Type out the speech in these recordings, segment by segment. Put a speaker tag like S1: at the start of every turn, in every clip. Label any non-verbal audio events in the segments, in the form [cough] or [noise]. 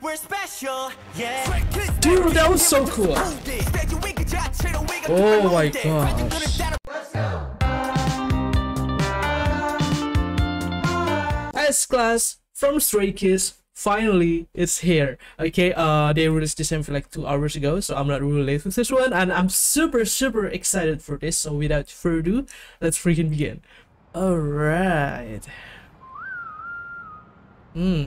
S1: We're special, yeah.
S2: Dude, that was so cool. Oh my gosh. S class from Stray Kids finally it's here okay uh they released this MV like two hours ago so i'm not really late with this one and i'm super super excited for this so without further ado let's freaking begin all right hmm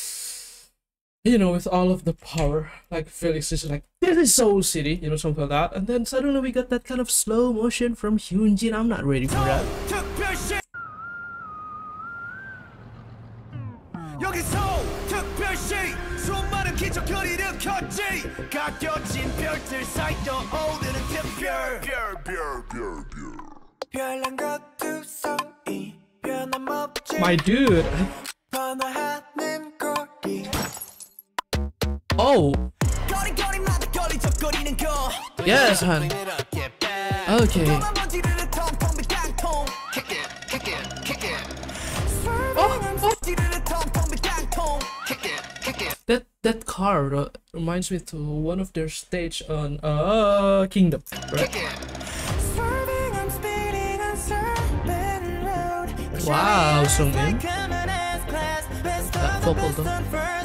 S2: you know, with all of the power, like Felix is like, this is Soul City, you know, something like that. And then suddenly we got that kind of slow motion from Hyunjin. I'm not ready for that. My dude. Oh. Yes, hun. Okay.
S1: Oh, oh.
S2: That that car uh, reminds me to one of their stage on uh Kingdom, right? Wow,
S1: Seungmin.
S2: That
S1: couple
S2: though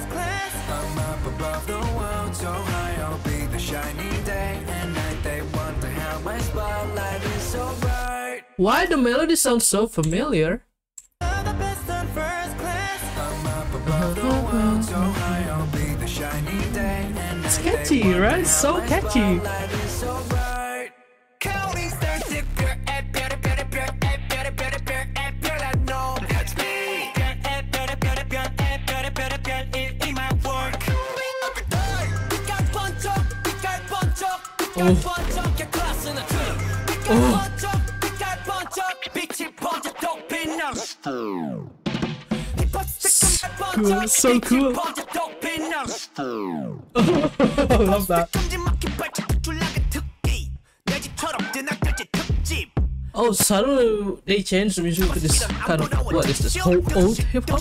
S3: so high I'll be the shiny day. And night. They wonder how my spotlight is so bright.
S2: why the melody sounds so familiar?
S1: Of the best on first
S2: Cool. So cool. I love that. Oh, suddenly they changed the music for this kind of what is this old hip hop?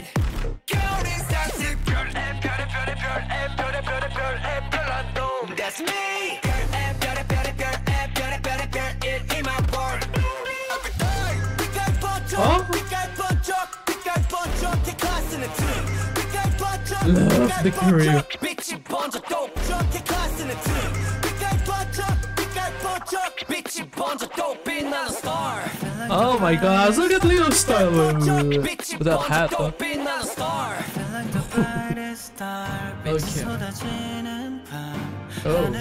S2: love the
S1: crew.
S2: Oh my gosh, look at Lee
S1: Know style
S2: with that hat okay. Oh.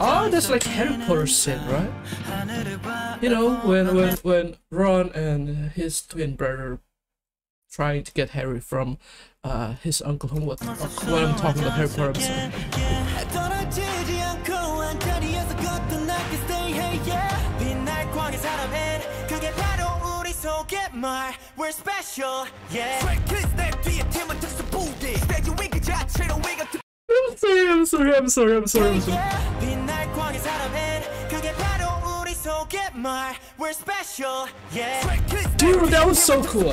S2: Oh, that's like Harry Potter said, right? You know, when when when Ron and his twin brother trying to get Harry from uh, his uncle Homewood. What I'm talking about, Harry Potter episode. I'm sorry, I'm sorry, I'm sorry, I'm sorry, I'm sorry. Dude, that was so cool.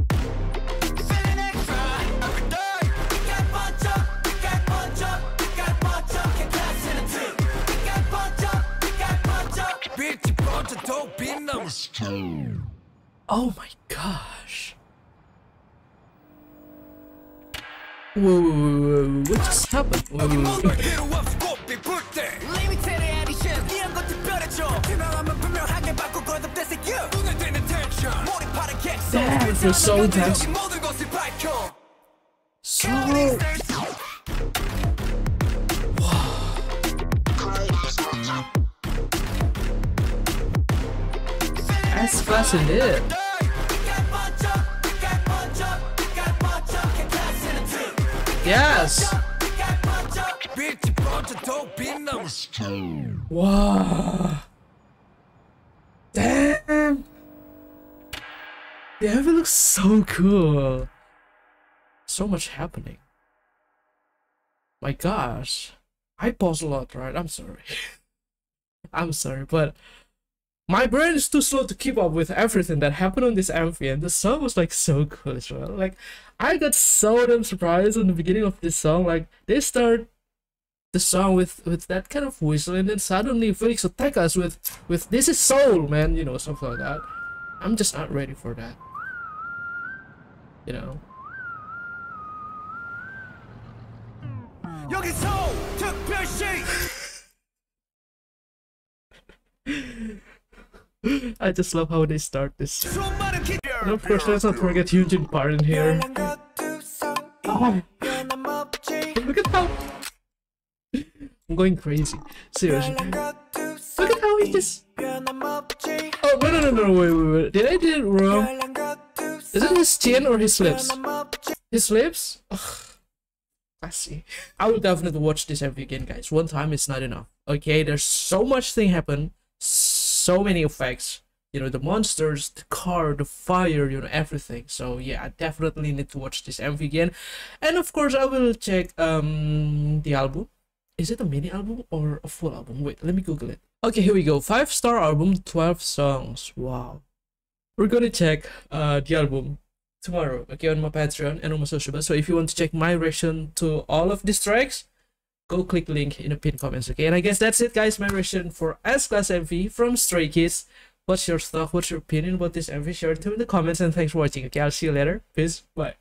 S1: Question.
S2: Oh my gosh. Whoa, whoa, whoa, what just happened? Whoa, so intense. So It's flashing it. Yes. Wow. Damn. The heaven looks so cool. So much happening. My gosh. I pause a lot, right? I'm sorry. [laughs] I'm sorry, but my brain is too slow to keep up with everything that happened on this amphi, and the song was like so cool as well. Like, I got so damn surprised in the beginning of this song. Like, they start the song with with that kind of whistle, and then suddenly Felix attack us with with this is soul, man. You know, something like that. I'm just not ready for that. You know.
S3: 여기서 특별시 [laughs]
S2: I just love how they start this. And of course, let's not forget Eugene part in here. Oh. Look at how... [laughs] I'm going crazy. Seriously. Look at how he just... Oh, no, no, no, no, wait, wait, wait. Did I do it wrong? Is it his chin or his lips? His lips? Ugh. I see. I will definitely watch this every again, guys. One time is not enough. Okay, there's so much thing happen. So so many effects. You know, the monsters, the car, the fire, you know, everything. So yeah, I definitely need to watch this MV again. And of course, I will check um the album. Is it a mini album or a full album? Wait, let me Google it. Okay, here we go. Five star album, 12 songs. Wow. We're gonna check uh the album tomorrow, okay, on my Patreon and on my social media. So if you want to check my reaction to all of these tracks, go click link in the pinned comments, okay? And I guess that's it, guys. My reaction for S Class MV from Stray Kids. What's your thought? What's your opinion about this MV? Share it to in the comments and thanks for watching. Okay, I'll see you later. Peace. Bye.